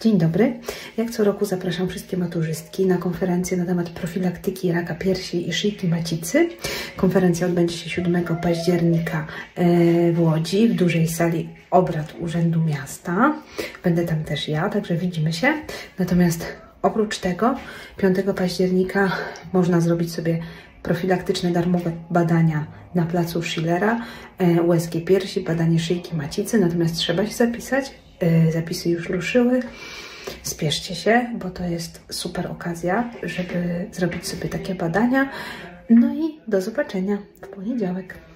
Dzień dobry. Jak co roku zapraszam wszystkie maturzystki na konferencję na temat profilaktyki raka piersi i szyjki macicy. Konferencja odbędzie się 7 października e, w Łodzi, w dużej sali obrad Urzędu Miasta. Będę tam też ja, także widzimy się. Natomiast oprócz tego 5 października można zrobić sobie profilaktyczne darmowe badania na placu Schillera, e, USG piersi, badanie szyjki macicy, natomiast trzeba się zapisać. E, zapisy już ruszyły. Spieszcie się, bo to jest super okazja, żeby zrobić sobie takie badania. No i do zobaczenia w poniedziałek.